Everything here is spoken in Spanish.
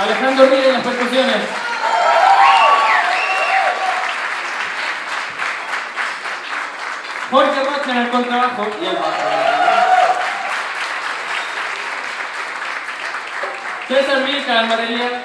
Alejandro Ríos en las percusiones. Jorge Rocha en el contrabajo y el bajo. César Milka en la batería.